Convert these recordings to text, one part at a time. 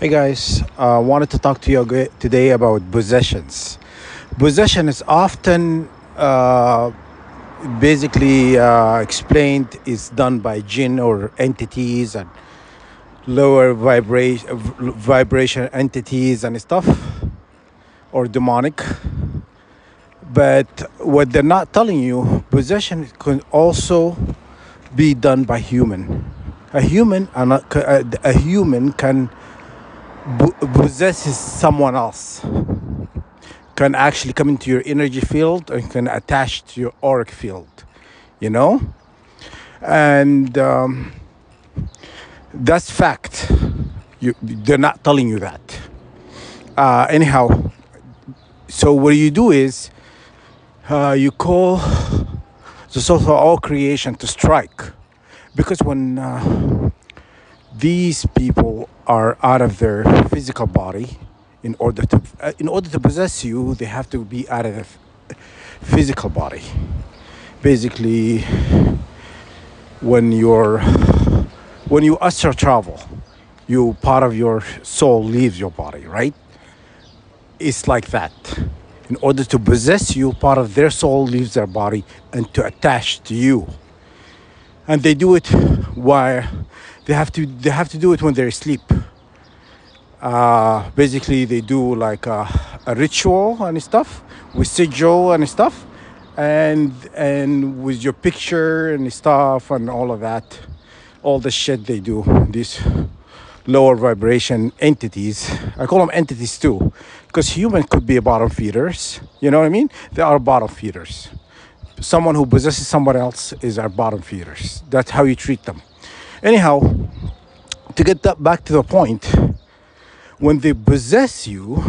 Hey guys, I uh, wanted to talk to you today about possessions. Possession is often uh, basically uh, explained is done by jinn or entities and lower vibration vibration entities and stuff or demonic. But what they're not telling you, possession can also be done by human. A human, a human can possesses someone else can actually come into your energy field and can attach to your auric field you know? And um, that's fact. You, they're not telling you that. Uh, anyhow so what you do is uh, you call the source of all creation to strike. Because when uh, these people are out of their physical body in order to uh, in order to possess you they have to be out of the physical body. Basically when you're when you astral travel you part of your soul leaves your body right? It's like that. In order to possess you part of their soul leaves their body and to attach to you. And they do it while they have to they have to do it when they're asleep. Uh, basically they do like a, a, ritual and stuff with sigil and stuff and and with your picture and stuff and all of that. All the shit they do these lower vibration entities. I call them entities too because human could be bottom feeders you know what i mean? They are bottom feeders. Someone who possesses someone else is our bottom feeders. That's how you treat them Anyhow, to get that back to the point, when they possess you,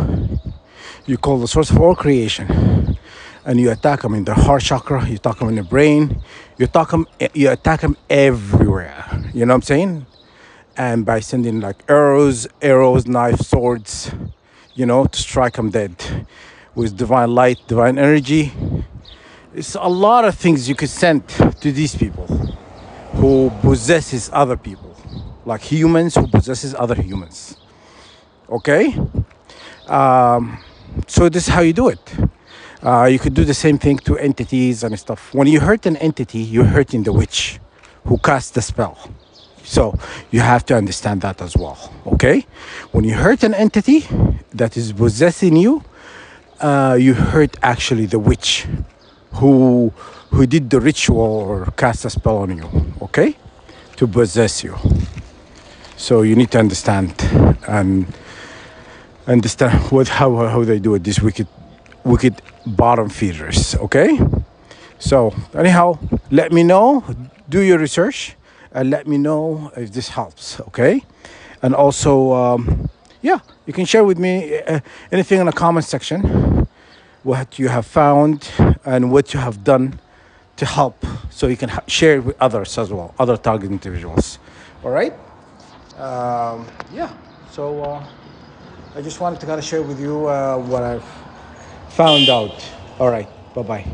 you call the source of all creation, and you attack them in the heart chakra, you attack them in the brain, you attack them, you attack them everywhere. You know what I'm saying? And by sending like arrows, arrows, knives, swords, you know, to strike them dead with divine light, divine energy. It's a lot of things you could send to these people who possesses other people, like humans who possesses other humans. Okay? Um, so this is how you do it. Uh, you could do the same thing to entities and stuff. When you hurt an entity, you're hurting the witch who cast the spell. So you have to understand that as well. Okay? When you hurt an entity that is possessing you, uh, you hurt actually the witch who who did the ritual or cast a spell on you, okay? To possess you. So you need to understand and understand what how how they do it. These wicked wicked bottom feeders, okay? So anyhow, let me know. Do your research and let me know if this helps, okay? And also, um, yeah, you can share with me uh, anything in the comment section what you have found and what you have done to help so you can share it with others as well, other target individuals. All right? Um, yeah, so uh, I just wanted to kind of share with you uh, what I've found out. All right, bye bye.